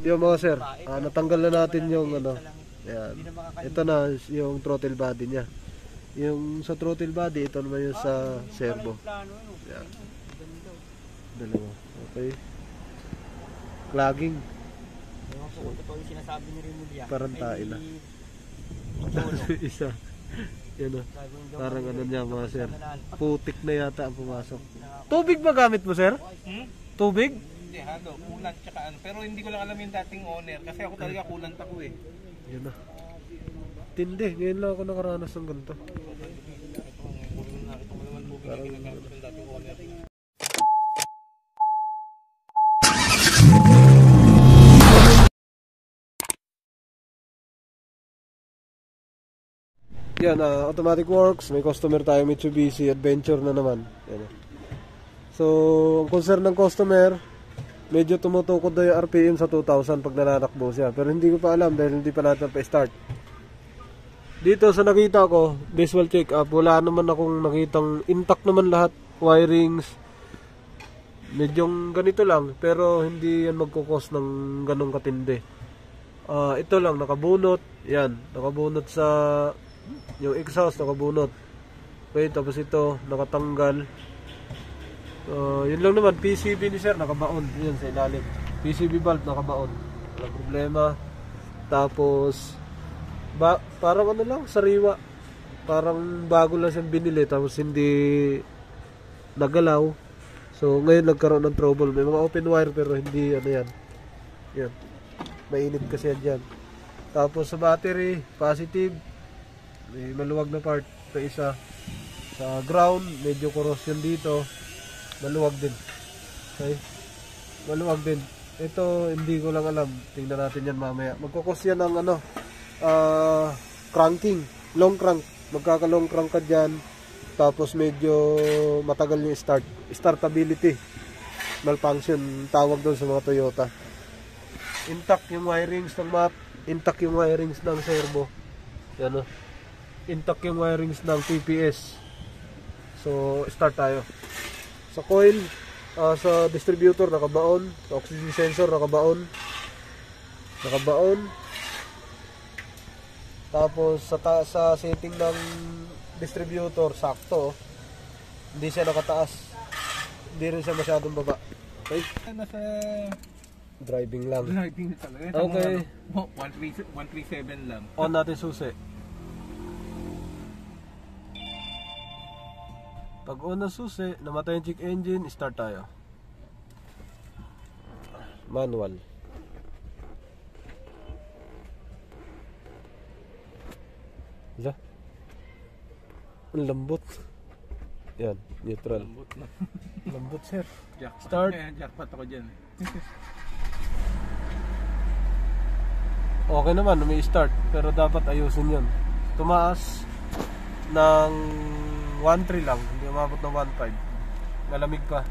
Yung mga sir, ah, natanggal na natin yung ano. Yan. Hindi na makakain. Ito na yung throttle body niya. Yung sa throttle body, ito naman yung sa servo. Plano? Yan. Ganda. Dalawa. Okay. Clogging. Kung totoo yung sinasabi ni Remulia. Parang tayo na. Isa. Yan o. Parang ano niya mga sir. Putik na yata ang pumasok. Tubig ba gamit mo sir? Hmm? Tubig? Hindi, halo. Kulant tsaka ano. Pero hindi ko lang alam yung dating owner. Kasi ako talaga kulant ako eh. Yan na. Tindi. Ngayon lang ako nakaranas ng ganito. Yan, ah, automatic works. May customer tayo Mitsubishi Adventure na naman. Yan. ah. So, ang concern ng customer, medyo tumutukod daw yung RPM sa 2,000 pag nananakbo siya. Pero hindi ko pa alam dahil hindi pa natin pa-start. Dito sa nakita ko, visual check up, wala naman akong nakitang intact naman lahat. Wirings, medyong ganito lang, pero hindi yan magkukos ng ganong katindi. Ah, ito lang, nakabunot. Yan, nakabunot sa yung exhaust nakabunot. Okay, tapos ito nakatanggal. Uh, yun lang naman, PCB ni sir nakabaon. Yun sa ilalim. PCB valve nakabaon. Wala problema. Tapos ba, parang ano lang, sariwa. Parang bago lang siyang binili tapos hindi nagalaw. So ngayon nagkaroon ng trouble. May mga open wire pero hindi ano yan. Yan. Mainit kasi yan dyan. Tapos sa battery, positive. May maluwag na part na isa. Sa ground, medyo corrosion dito. Maluwag din. Okay? Maluwag din. Ito, hindi ko lang alam. Tingnan natin yan mamaya. Magkukos yan ng ano, ah, cranking. Long crank. Magkaka-long crank ka dyan. Tapos medyo matagal yung start. Startability. Malfunction. Tawag doon sa mga Toyota. Intact yung wirings ng map. Intact yung wirings ng servo. Yan o intact yung wirings ng PPS. So, start tayo. Sa coil, ah, sa distributor nakabaon, sa oxygen sensor nakabaon. Nakabaon. Tapos sa ta- sa setting ng distributor sakto. Hindi siya nakataas. Hindi rin siya masyadong baba. Okay? Nasa Driving lang. driving talaga. Okay. Ano, 137 137 lang. On natin susi. Pag on susi, namatay yung check engine, start tayo. Manual. Hala. Ang lambot. Yan, neutral. Lambot na. Lambot, sir. Jackpot. Start. Eh, jackpot ako dyan. Okay naman, may start. Pero dapat ayusin yun. Tumaas ng 1.3 lang. Hindi umabot ng 1.5. Malamig pa.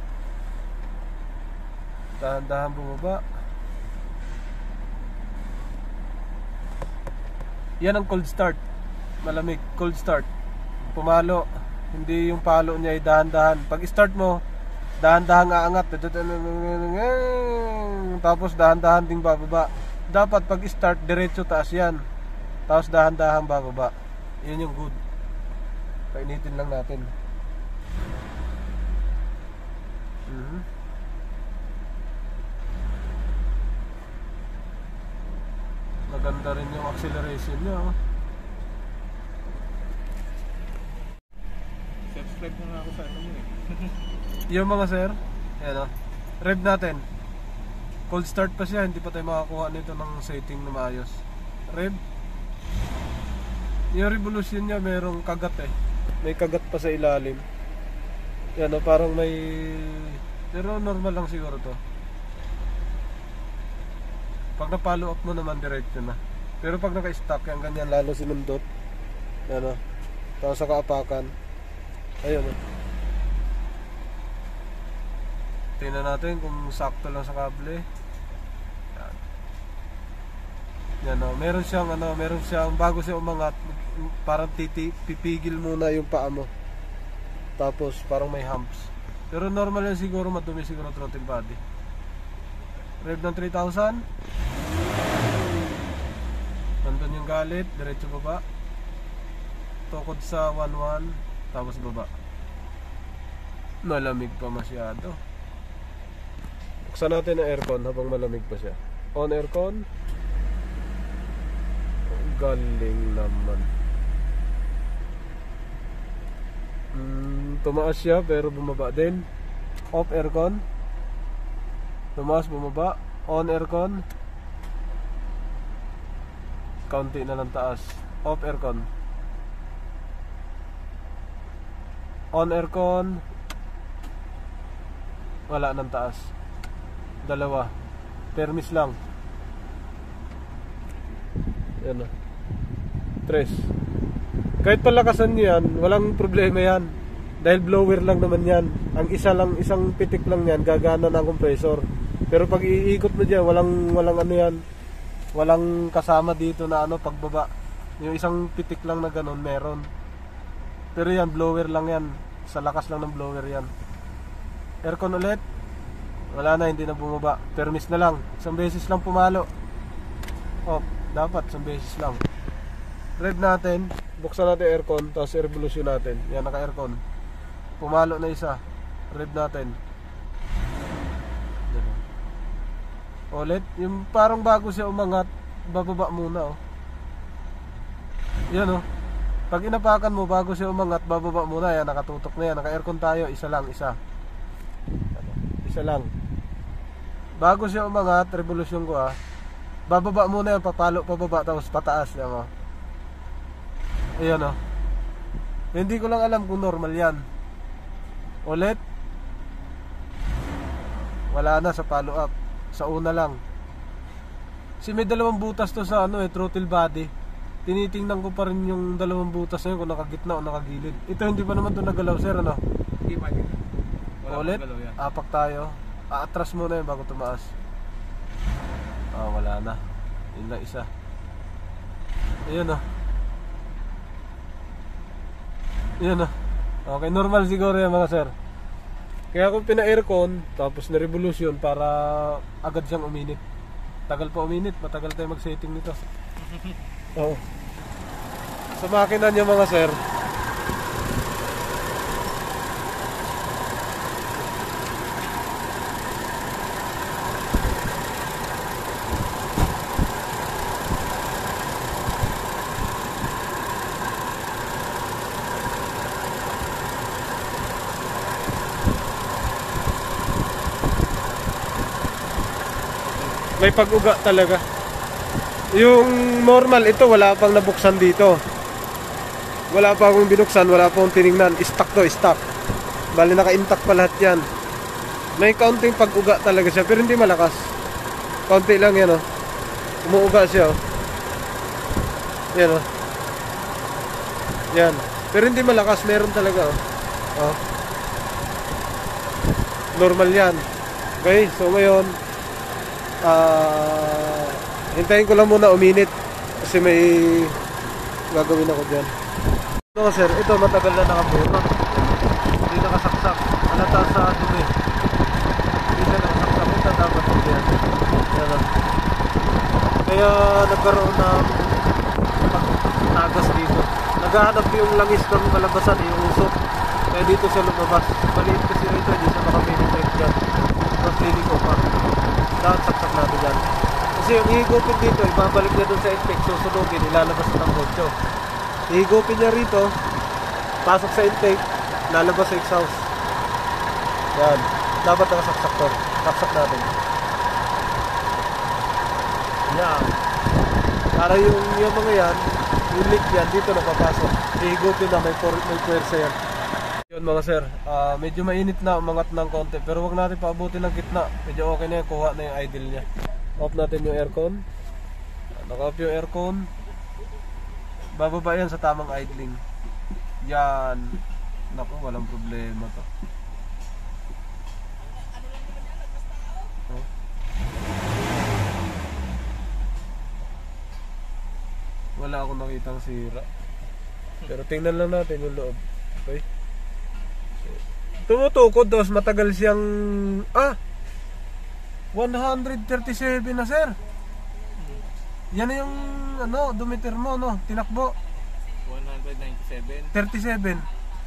Dahan-dahan bumaba. Yan ang cold start. Malamig. Cold start. Pumalo. Hindi yung palo niya ay dahan-dahan. Pag start mo, dahan-dahan aangat. Tapos dahan-dahan ding bababa. Dapat pag start, diretso taas yan. Tapos dahan-dahan bababa. Yun yung good. Painitin lang natin. Mhm. Maganda rin yung acceleration niya. Oh. Subscribe mo na ako sa ano mo eh. Yung mga sir, yan o. Rev natin. Cold start pa siya, hindi pa tayo makakuha nito ng setting na maayos. Rev. Yung revolution niya merong kagat eh. May kagat pa sa ilalim. Yan o, parang may... Pero normal lang siguro to. Pag na-follow up mo naman, diretso na. Pero pag naka-stuck, yan ganyan lalo sinundot. Yan o. Tapos sa kaapakan. Ayun o. Tingnan natin kung sakto lang sa kable. Yan. Yan o. Meron siyang ano, meron siyang bago siya umangat, parang titi, pipigil muna yung paa mo. Tapos parang may humps. Pero normal yan siguro, madumi siguro throttle body. Rev ng 3,000. Nandun yung galit, diretso baba. Tukod sa 11, tapos baba. Malamig pa masyado. Buksan natin ang aircon habang malamig pa siya. On aircon. Galing naman. Mm, tumaas siya pero bumaba din. Off aircon. Tumaas bumaba. On aircon. Kaunti na lang taas. Off aircon. On aircon. Wala nang taas. Dalawa. Permis lang. Yan na. Tres. Kahit palakasan nyo yan, walang problema yan. Dahil blower lang naman yan. Ang isa lang, isang pitik lang yan, gagana ng compressor. Pero pag iikot mo dyan, walang, walang ano yan. Walang kasama dito na ano, pagbaba. Yung isang pitik lang na ganun, meron. Pero yan, blower lang yan. Sa lakas lang ng blower yan. Aircon ulit. Wala na, hindi na bumaba. Permis na lang. Isang beses lang pumalo. Oh, dapat isang beses lang. Red natin. Buksan natin aircon, tapos i-revolution natin. Yan, naka-aircon. Pumalo na isa. Red natin. Ulit. Yung parang bago siya umangat, bababa muna, oh. Yan, oh. Pag inapakan mo, bago siya umangat, bababa muna. Yan, nakatutok na yan. Naka-aircon tayo, isa lang, isa. Isa lang. Bago siya umangat, revolusyon ko ah. Bababa muna yan, papalo pababa, tapos pataas. Yan, oh. Ayan oh. Hindi ko lang alam kung normal yan. Ulit. Wala na sa follow up. Sa una lang. Si may dalawang butas to sa ano eh, throttle body. Tinitingnan ko pa rin yung dalawang butas na yun kung nakagitna o nakagilid. Ito hindi pa naman to nagalaw sir ano. Hindi pa din. Wala Ulit. Apak tayo. Aatras muna yun bago tumaas. Ah, wala na. Yun lang isa. Ayun oh. Yan ah. Okay, normal siguro yan mga sir. Kaya kung pina-aircon, tapos na-revolution para agad siyang uminit. Tagal pa uminit, matagal tayo mag-setting nito. Oo. Sa makina niya mga sir, may pag-uga talaga. Yung normal, ito wala pang nabuksan dito. Wala pa akong binuksan, wala pa akong tiningnan. Stock to, stock. Bali naka-intact pa lahat yan. May kaunting pag-uga talaga siya, pero hindi malakas. Kaunti lang yan, oh. Umuuga siya, oh. Yan, oh. Yan. Pero hindi malakas, meron talaga, oh. oh. Normal yan. Okay, so ngayon, ah hintayin ko lang muna uminit kasi may gagawin ako dyan. Ito sir, ito matagal na nakabunot hindi nakasaksak. Halata sa dumi. Hindi na nakasaksak. Ito dapat ito yan. Yan kaya nagkaroon ng tagas dito. Naghahanap yung langis ng kalabasan yung usok. Kaya dito siya lumabas. Maliit kasi rito hindi siya makapenetrate dyan. Mas linig ko pa. Lahat natin dyan. Kasi yung higupin dito, ibabalik niya dun sa intake, susunugin, ilalabas sa tangkotso. Higupin niya rito, pasok sa intake, lalabas sa exhaust. Yan. Dapat nakasaksak to. Saksak natin. Yan. Para yung, yung mga yan, yung leak yan, dito napapasok. Higupin na, may, may puwersa yan. Yun mga sir, ah, medyo mainit na umangat ng konti pero wag natin paabutin ng gitna. Medyo okay na yan, kuha na yung idle niya. Off natin yung aircon. Naka-off yung aircon. Bababa yan sa tamang idling. Yan. Naku, walang problema to. Wala akong nakitang sira. Pero tingnan lang natin yung loob. Okay? Tumutukod dos matagal siyang ah 137 na sir. Yan na yung ano, dumitir mo, no? Tinakbo. 197. 37.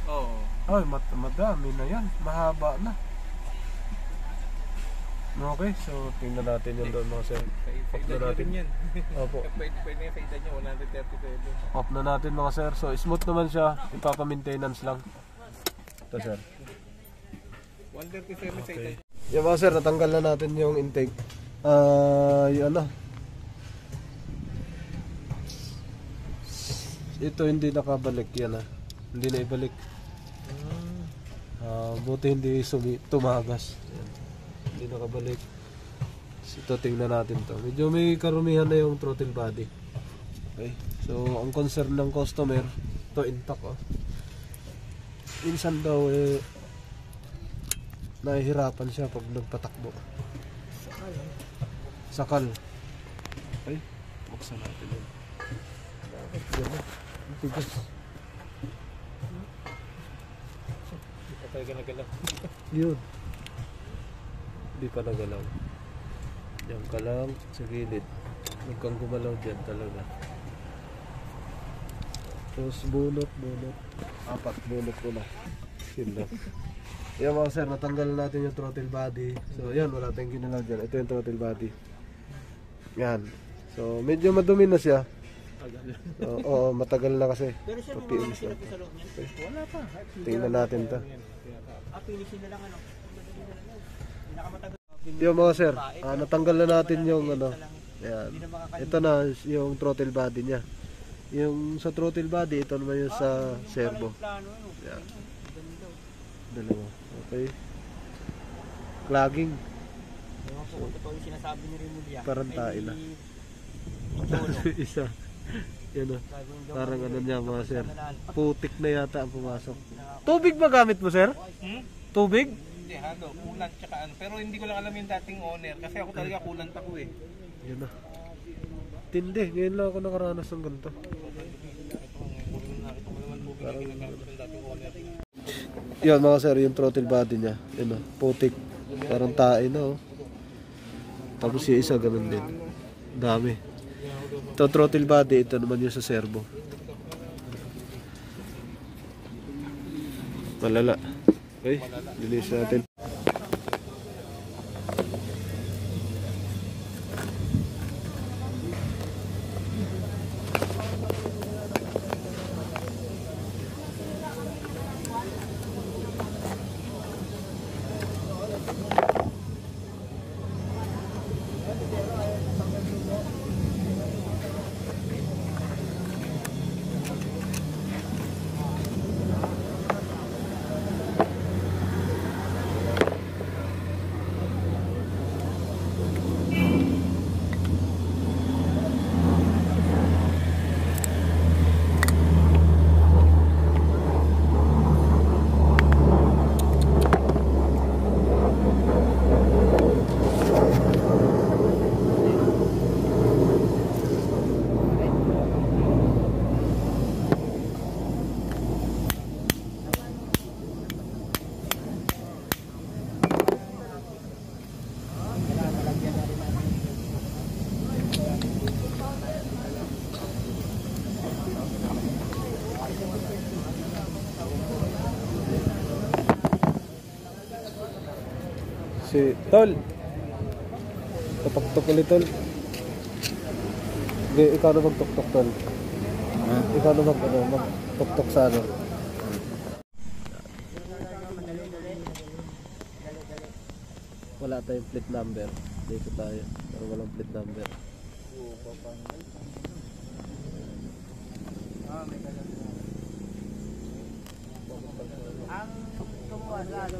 Oo. Ay, mat madami na yan. Mahaba na. Okay, so tingnan natin yun doon mga sir. Off na natin. yan. Opo. pwede, pwede sa edad niya, 137. Off na natin mga sir. So smooth naman siya. Ipapa-maintenance lang. Ito sir. 137 sa edad Yung mga sir, natanggal na natin yung intake. Ah, yung ano. Ito hindi nakabalik yan ah. Hindi na ibalik. Ah, buti hindi sumi tumagas. Yan. Hindi nakabalik. Ito tingnan natin to. Medyo may karumihan na yung throttle body. Okay. So, ang concern ng customer, to intact oh. Minsan daw eh nahihirapan siya pag nagpatakbo. Sakal. Ay, buksan natin yun. Yan tigas. Hindi pa nagalaw. Yun. Hindi pa nagalaw. Diyan ka lang sa gilid. Huwag kang gumalaw dyan talaga. Tapos bunot, bunot. Apat bunot ko na. Yun lang. Yan mga sir, natanggal na natin yung throttle body. So yan, wala tayong ginalaw dyan. Ito yung throttle body. Yan. So medyo madumi na siya. So, oo, matagal na kasi. Pero sir, may mga sa loob niyan. Wala pa. Tingnan natin to. Ah, finishing na lang ano. Pinakamatagal. Yung mga sir, ah, natanggal na natin yung ano. Yan. Ito na yung throttle body niya. Yung sa throttle body, ito naman yung sa servo. Ano. Yan. Dalawa. Okay. Clogging. Ewan ko kung totoo yung sinasabi ni Remulia. Parang Ay, tayo na. Isa. Yan o. Parang ano niya mga sir. Putik na yata ang pumasok. Tubig ba gamit mo sir? Hmm? Tubig? Hindi, halo. Kulant tsaka ano. Pero hindi ko lang alam yung dating owner. Kasi ako talaga kulant ako eh. Yan na. Tindi. Ngayon lang ako nakaranas ng ganito. Ito, Yan mga sir, yung throttle body niya. Yan o. Putik. Parang tae na oh. Tapos yung isa ganun din. Dami. Ito throttle body, ito naman yung sa servo. Malala. Okay, linis natin. Si Tol. Tapak-tok ulit Tol. Hindi, ikaw na magtok-tok Tol. Ikaw na mag, ano, magtok-tok sa ano. Wala tayong plate number. Dito tayo. Pero walang plate number. Ang kumuha sa ano.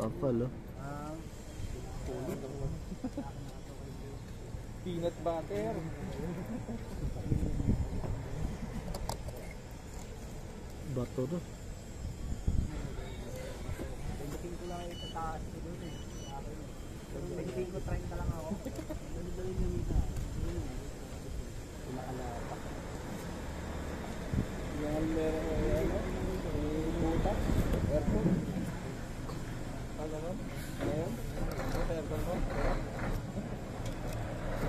Kapal, oh. Ah, Peanut butter. Bato no. Pagdating ko lang yung taas ko doon eh. Pagdating ko 30 lang ako. Dali-dali yung isa. Pinakalapa. Yan meron ko yan. Butas. Aircon. Yun? Ano sa aircon ko?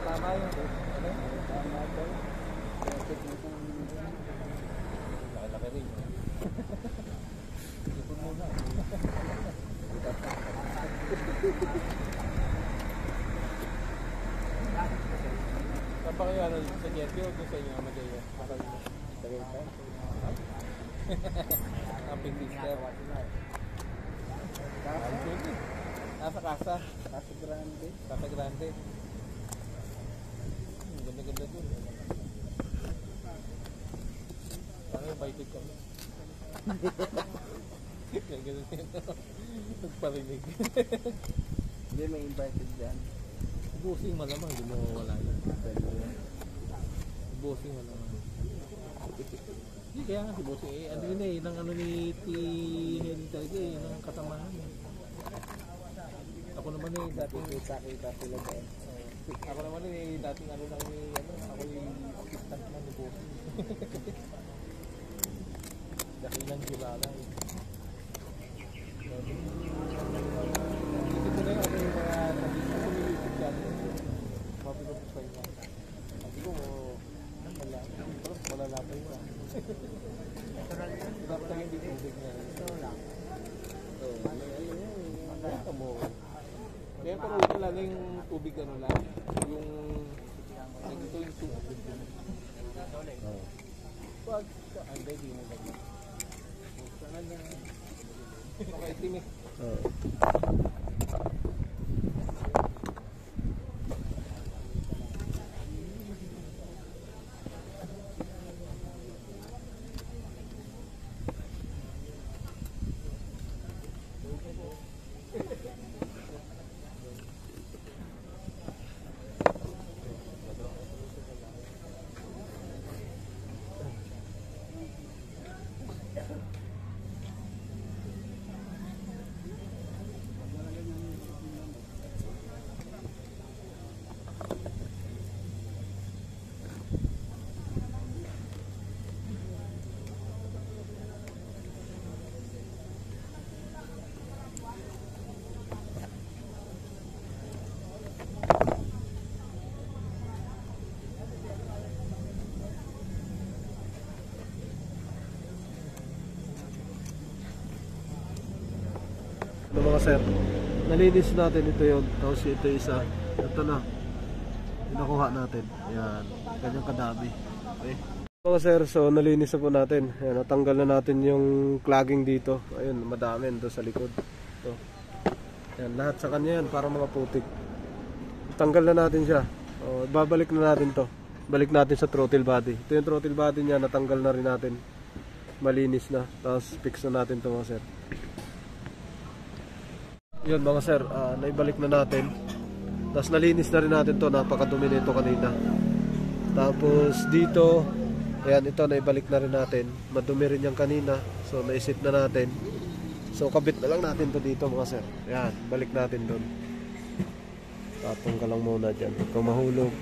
Tama yun. Tama ito. Laki-laki rin. Ipon muna. Saan pa kayo ano, sa Jetty o doon sa inyo Amadeo? Sa Tagaytay? Camping Lister. Nasa kasa. Casa Grande. Casa Grande. Hmm, Ganda-ganda dun. Parang invited kami. Yung ganun yun. Nagparinig. Hindi, may invited dyan. Bossing malamang, hindi mo wala yun. Bossing malamang. Hindi, kaya nga si Bossing, eh, ano yun eh, ng ano ni T. Henry talaga eh, ng katamahan eh. Ako naman eh, dating Kita-kita sila dyan. Ako naman eh, dating ano lang ni, ano, ako yung assistant lang ni Bossing. Dakilang kilala eh. Isip ko na yung ano yung mga nandito ko yung YouTube channel. Mapilot ko niya. Sabi ko, wala. Pero wala na pa yun. Dapat lang hindi tubig niya. Ito lang. Oo. Kaya mo. Kaya pero wala lang yung tubig ano lang. Yung nandito yung tubig. Pag, hindi, di mo lagi. Okay, Timmy. Oo. Sir? Nalinis natin ito yon Tapos ito isa. Ito na. Nakuha natin. Yan. Ganyang kadami. Okay. Mga sir, so nalinis na po natin. Yan, natanggal na natin yung clogging dito. Ayun, madami doon sa likod. Ito. Yan, lahat sa kanya yan. Para mga putik. Tanggal na natin siya. O, babalik na natin to. Balik natin sa throttle body. Ito yung throttle body niya. Natanggal na rin natin. Malinis na. Tapos fix na natin to mga sir. Yun mga sir, ah, naibalik na natin. Tapos nalinis na rin natin to, napakadumi nito kanina. Tapos dito, ayan ito naibalik na rin natin. Madumi rin yung kanina, so naisip na natin. So kabit na lang natin to dito mga sir. Ayan, balik natin doon. Patong ka lang muna dyan. Kang mahulog.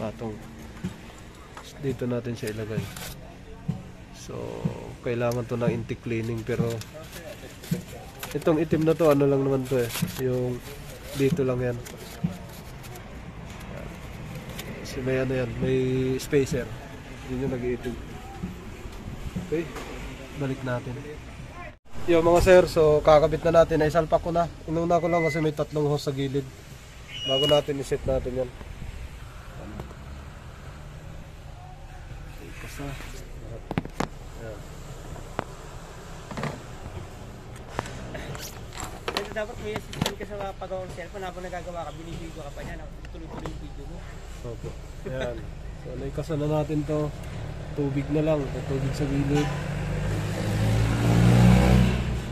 Patong. Dito natin siya ilagay. So, kailangan to ng intake cleaning pero Itong itim na to, ano lang naman to eh. Yung dito lang yan. Kasi may ano yan, may spacer. Yun yung nag-iitim. Okay, balik natin. Yo mga sir, so kakabit na natin. Ay salpak ko na. Inuna ko lang kasi may tatlong hose sa gilid. Bago natin iset natin yan. Ikas na. Yan. Pero dapat may assistant ka sa pagawa ng cellphone habang nagagawa ka, binibideo ka pa niya, tuloy-tuloy yung video mo. Opo. Ayan. So, naikasan na natin to. Tubig na lang. Tubig sa gilid.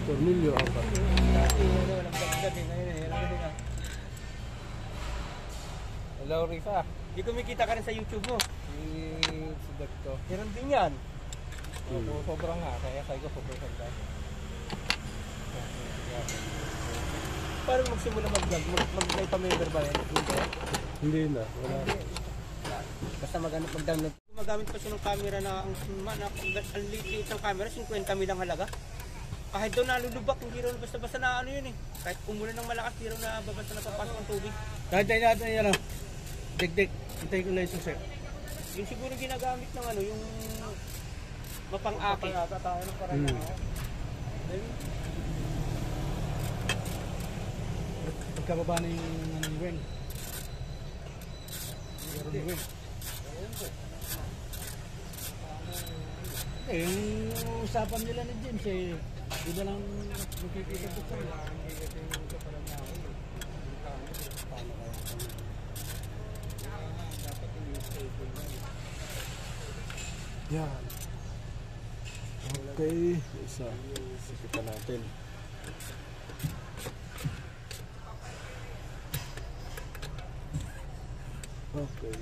Tornilyo, apat. Ah. Hello, Rifa. Di kumikita ka rin sa YouTube mo. I-sudak ko. Meron din yan. Sobrang nga, kaya sabi ko sobrang Paano magsimula mag-vlog? Mag, mag, may pa-member ba yan? Hindi. Hindi na. Wala. Basta mag-ano, mag-download. Gumagamit pa siya ng camera na ang, na, ang liit ng camera, 50 mil ang halaga. Kahit doon nalulubak, hindi rin basta-basta na ano yun eh. Kahit umulan ng malakas, hindi na basta na papasok ng tubig. Kahit tayo natin yan, oh. Dik-dik. Hintay ko lang yung susi. Yung siguro ginagamit ng ano, yung mapang-aki. tayo ng Hmm. Pagkababa na yung ano ni Weng. Meron Weng. Eh, yung usapan nila ni James eh, di ba lang nakikita ko sa Yan. Okay. Isa. Sikitan natin. Okay.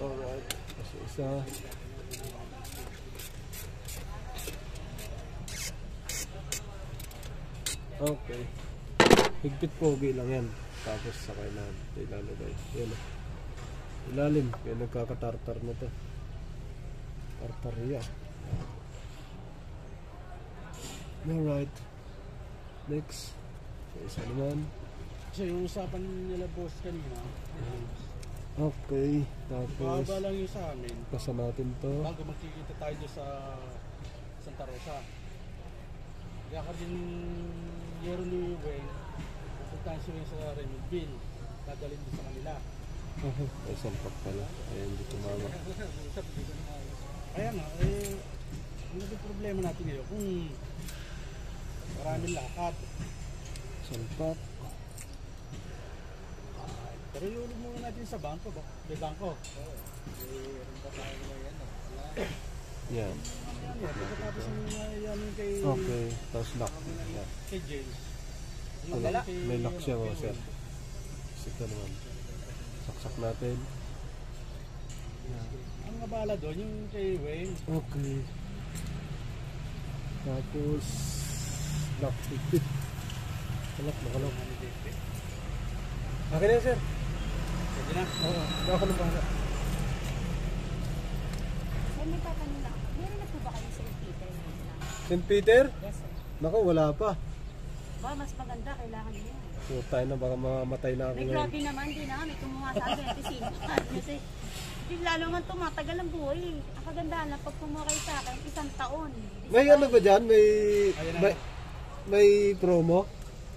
Alright. Kasi isa. Okay. Pogi lang yan. Tapos sakay na ilalagay. Yan o. Ilalim. Kaya nagkakatartar na to. Tartaria. Alright. Next. So, isa naman. So yung usapan nila boss kanina, Okay. Tapos, baba lang yung sa amin. pasa natin to. Bago magkikita tayo doon sa Santa Rosa. Kaya ka din meron ni Wayne, pupuntahan siya yun sa Renville. Dadalhin din sa kanila. Ay, sampak pala. Ayan, hindi tumama. Kaya nga, eh, ano yung problema natin ngayon? Kung maraming lakad. Sampak. Pero iulog muna natin sa bangko ba? May bangko. Yan. Ano yan? Pagkatapos ng uh, yan yung kay, Okay. Tapos lock. Yan. kay James. May lock siya, mga sir. Wayne. Ito naman. Saksak natin. Ang nabala doon, yung kay Wayne. Okay. Tapos, lock. Lock, nakalock. Akin na yan, sir. Pwede na. Oo. Ako na bahala. Sir, may tatanong lang. Meron na po ba kayo St. Peter? St. Peter? Yes, sir. Naku, wala pa. Ba, mas maganda. Kailangan niyo yan. Putay na, baka mamatay na ako May ngayon. grabe naman din ha. May kumuha sa akin. Kasi, kasi di lalo nga tumatagal ang buhay. eh. Ang kagandahan lang, pag kumuha kayo sa akin, isang taon. May ano ba dyan? May, na. may, may promo?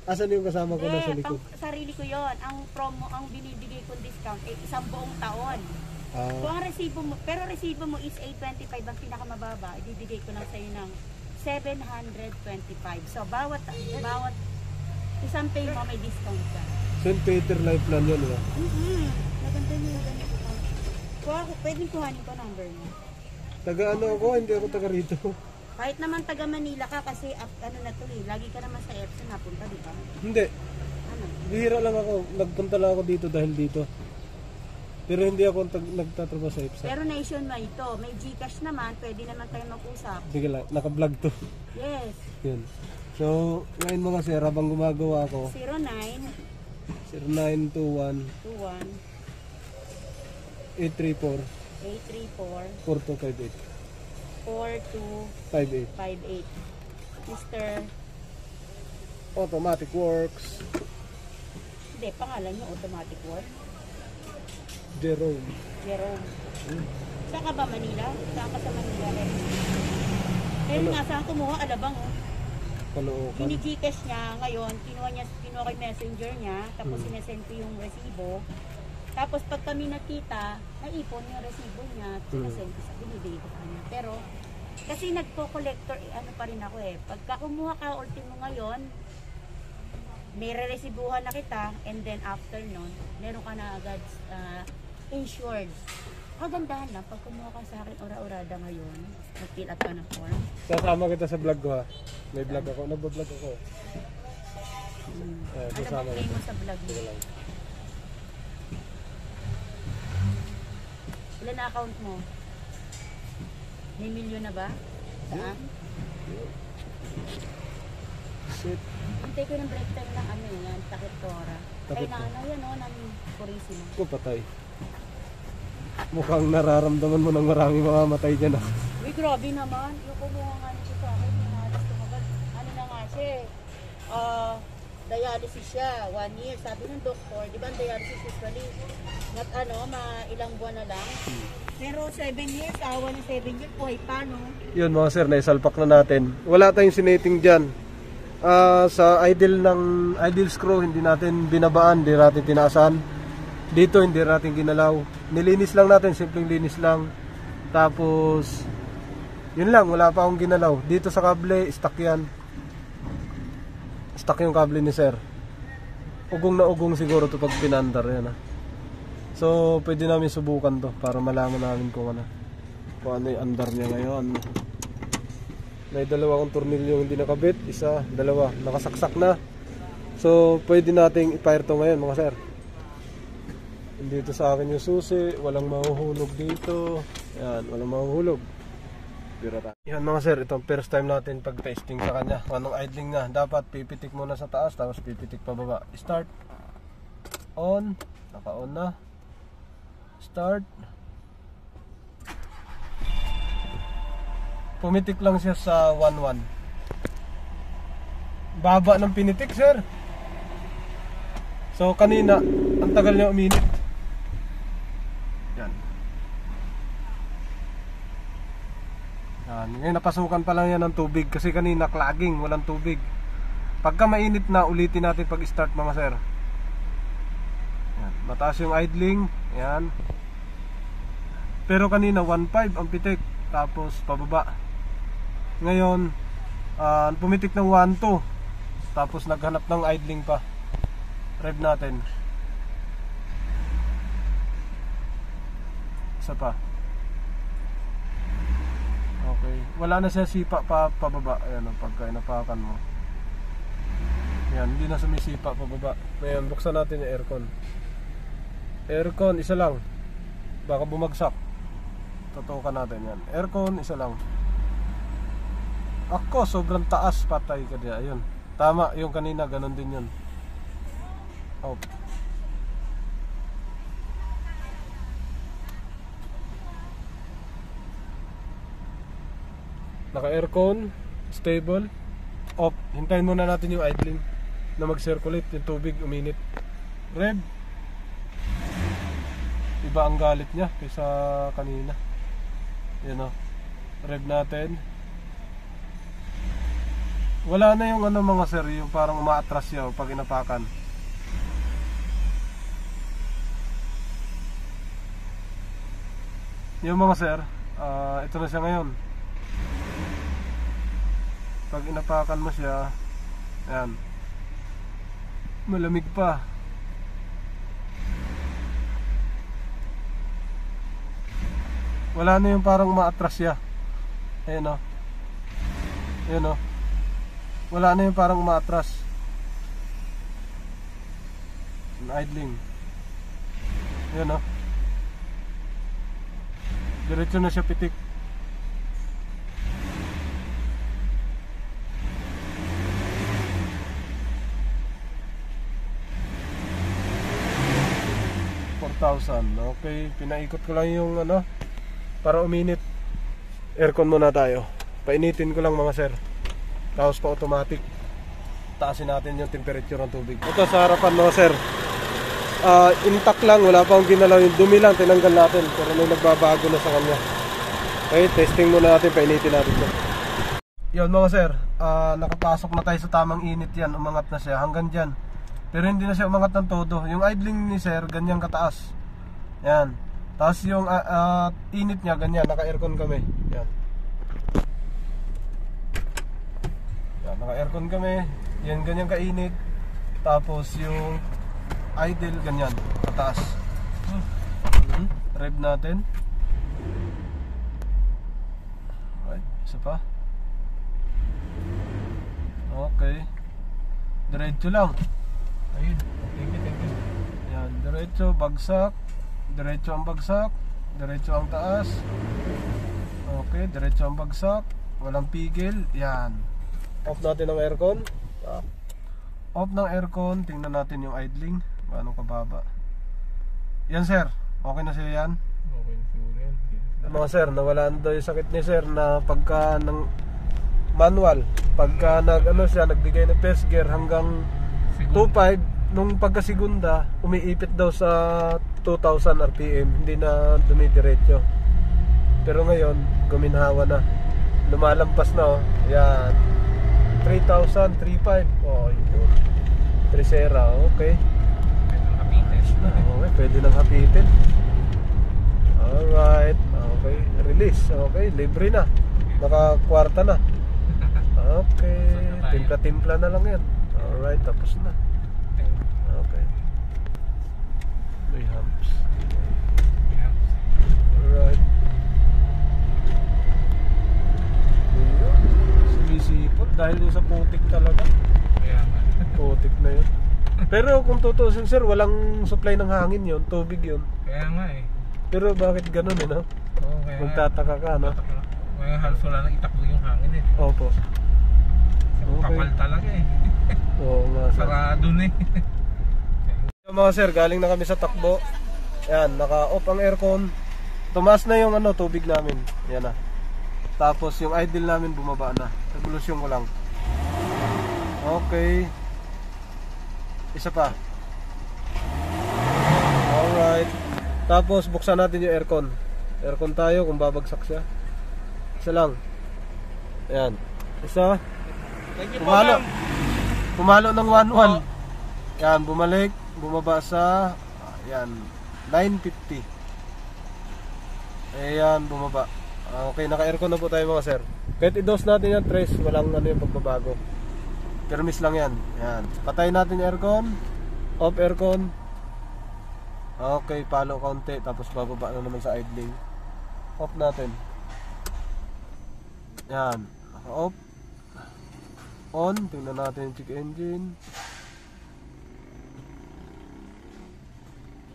Asan yung kasama ko nasa Eh, likod? pang sarili ko yon Ang promo, ang binibigay kong discount ay isang buong taon. Kung Ah, ang resibo mo, pero resibo mo is 825 ang pinakamababa, ibibigay ko lang sa'yo ng 725. So, bawat, bawat isang pay mo may discount ka. St. Peter Life Plan yun, ba? Mm-hmm. Maganda niyo yung ganito ko. Kuha ko, pwedeng kuhanin ko number mo. Taga ano ako, hindi ako taga rito. Kahit naman taga Manila ka kasi up, ano na to eh, lagi ka naman sa Epson napunta, di ba? Hindi, Ano? bihira lang ako. Nagpunta lang ako dito dahil dito. Pero hindi ako tag, nagtatrabaho sa IPSA. Pero nationwide to, may Gcash naman, pwede naman tayo mag-usap. Sige lang, naka-vlog to. Yes, Yun. So, ngayon mga sir, habang gumagawa ako, 09 0921 21 834 834 4258 4258 58 Mr. Automatic Works Hindi, pangalan niyo automatic work. Jerome Jerome. Saan ka ba, Manila? Saan ka sa Manila rin? Ayun Ano? nga, saan kumuha? Alabang, oh. Caloocan Gini-gcash niya ngayon, kinuha niya, kinuha ko yung messenger niya, tapos Mm. sinesend ko yung resibo. Tapos pag kami nakita, naipon yung resibo niya, at Mm. sinesend ko sa, binibigay ko sa kanya. Pero, kasi nagpo-collector, eh, ano pa rin ako eh. Pagka kumuha ka ultimo ngayon, may re-resibuhan na kita, and then after nun, meron ka na agad ah, insured. Kagandahan lang, pag kumuha ka sa akin ora-orada ngayon, nag-fill up ka ng form, Sasama kita sa vlog ko ha May vlog ako, nagbablog ako hmm. Eh, ano ba play mo sa vlog mo? Sige lang Ilan na account mo? May milyon na ba? Saan? Shit Hintay ko ng break time ng ano yan, takip tora. Kaya Takip na ano yan o, ng Purisima. Ko patay Mukhang nararamdaman mo ng maraming mamamatay dyan ah. Uy, grabe naman. Yung kumuha nga nito sa akin, yung halos tumagal. Ano na nga siya eh. Ah, dialysis siya, one year. Sabi ng doktor, di ba ang dialysis usually, not ano, ma ilang buwan na lang. Pero seven years, awa ng seven years, buhay pa, no? Yun mga sir, naisalpak na natin. Wala tayong sinating dyan. Ah, sa idle ng idle screw, hindi natin binabaan, hindi natin tinaasan. Dito, hindi natin ginalaw. Nilinis lang natin, simpleng linis lang. Tapos, yun lang, wala pa akong ginalaw. Dito sa kable, stuck yan. Stuck yung kable ni sir. Ugong na ugong siguro to pag pinandar yan ah. So, pwede namin subukan to para malaman namin kung ano. Kung ano yung andar niya ngayon. May dalawa akong tornilyo hindi nakabit. Isa, dalawa. Nakasaksak na. So, pwede nating i-fire to ngayon mga sir. Dito sa akin yung susi. Walang mahuhulog dito. Yan, walang mahuhulog. Bira tayo. Yan mga sir, itong first time natin pag-testing sa kanya. Anong idling na. Dapat pipitik muna sa taas, tapos pipitik pababa. Start. On. Naka-on na. Start. Pumitik lang siya sa 1-1. Baba ng pinitik, sir. So, kanina, ang tagal niya uminit. Yan. Yan. Ngayon, napasukan pa lang yan ng tubig kasi kanina clogging, walang tubig. Pagka mainit na, ulitin natin pag-start mga sir. Yan. Mataas yung idling. Yan. Pero kanina 1.5 ang pitik. Tapos pababa. Ngayon, ah, pumitik ng 1.2. Tapos naghanap ng idling pa. Rev natin. Isa pa. Okay. Wala na siya sipa pa pababa. Ayan, oh, pagka inapakan mo. Yan, hindi na sumisipa pababa. Ngayon, buksan natin yung aircon. Aircon, isa lang. Baka bumagsak. Tutukan natin yan. Aircon, isa lang. Ako, sobrang taas. Patay ka diya. Ayun. Tama, yung kanina, ganun din yun. Oh. Naka aircon, stable, off. Hintayin muna natin yung idling na mag-circulate yung tubig, uminit. Red. Iba ang galit niya kaysa kanina. Yan o. Rev natin. Wala na yung ano mga sir, yung parang umaatras siya pag inapakan. Yung mga sir, ah, ito na siya ngayon. Pag inapakan mo siya, ayan. Malamig pa. Wala na yung parang umaatras siya. Ayan o. Ayan o. Wala na yung parang umaatras. Yung idling. Ayan o. Diretso na siya pitik. Okay, pinaikot ko lang yung ano para uminit. Aircon muna tayo. Painitin ko lang mga sir. Tapos pa automatic. Taasin natin yung temperature ng tubig. Ito sa harapan no sir. Ah, intact lang, wala pa ginalaw yung dumi lang, tinanggal natin. Pero may nagbabago na sa kanya. Okay, testing muna natin, painitin natin to. Yun mga sir, ah, nakapasok na tayo sa tamang init yan, umangat na siya hanggang dyan. Pero hindi na siya umangat ng todo. Yung idling ni sir, ganyan kataas. Yan. Tapos yung ah, ah, init niya, ganyan, naka-aircon kami. Yan. Yan, naka-aircon kami. Yan, ganyan kainit. Tapos yung idle, ganyan, kataas. Mhm. Rev natin. Right, isa pa. Okay. Diretso lang. Ayun. Thank you, thank you. Yan, diretso, bagsak. Diretso ang bagsak. Diretso ang taas. Okay, diretso ang bagsak. Walang pigil. Yan. Off natin ang aircon. Ah. Off ng aircon. Tingnan natin yung idling. Gaano kababa. Yan sir. Okay na siya yan. Okay na siguro yan. Mga sir, nawalaan daw yung sakit ni sir na pagka ng manual, pagka nag ano siya, nagbigay ng first gear hanggang 2.5, nung pagka segunda, umiipit daw sa 2,000 RPM, hindi na dumidiretso. Pero ngayon, guminhawa na. Lumalampas na oh. Yan. 3,000, 3,500. Oh, yun. Tresera, okay. Ito nakapites na eh. Okay, pwede nang hapitin. Alright. Okay, release. Okay, libre na. Nakakwarta na. Okay, timpla-timpla na lang yan. Alright, tapos na. Okay. May humps. Alright. Ayun. Sumisipot dahil yung sa putik talaga. Kaya nga. Putik na yun. Pero kung tutusin sir, walang supply ng hangin yun, tubig yun. Kaya nga eh. Pero bakit ganun eh, no? Oo, kaya. Magtataka ka, no? Kaya halos wala nang itakbo yung hangin eh. Opo. Okay. Kapal talaga eh. Oo nga, sir. Sarado na eh. So, mga sir, galing na kami sa takbo. Yan, naka-off ang aircon. Tumaas na yung ano, tubig namin. Yan na. Tapos yung idle namin bumaba na. Regulasyon ko lang. Okay. Isa pa. Alright. Tapos buksan natin yung aircon. Aircon tayo kung babagsak siya. Isa lang. Ayan. Isa. Thank you Pumalo. Pumalo ng 1-1. Yan, bumalik. Bumaba sa, yan, 950. Ayan, bumaba. Ah, Okay, naka-aircon na po tayo mga sir. Kahit i-dose natin yan, trace, walang ano yung pagbabago. Permis lang yan. Yan. Patayin natin yung aircon. Off aircon. Okay, palo kaunti. Tapos bababa na naman sa idling. Off natin. Yan. Naka-off on. Tingnan natin yung check engine.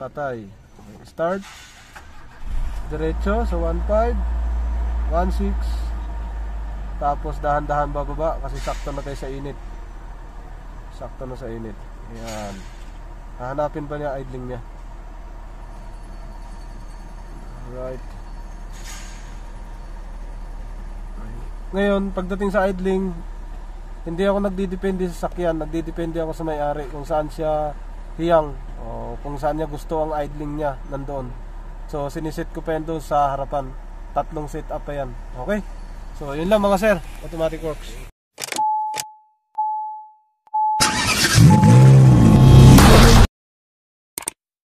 Patay. Okay, start. Diretso sa 1.5. 1.6. Tapos dahan-dahan bababa kasi sakto na tayo sa init. Sakto na sa init. Ayan. Hahanapin pa niya idling niya. Right. Ngayon, pagdating sa idling, hindi ako nagdidepende sa sakyan, nagdidepende ako sa may-ari kung saan siya hiyang o kung saan niya gusto ang idling niya nandoon. So siniset ko pa yan doon sa harapan. Tatlong setup pa yan. Okay? So yun lang mga sir, automatic works.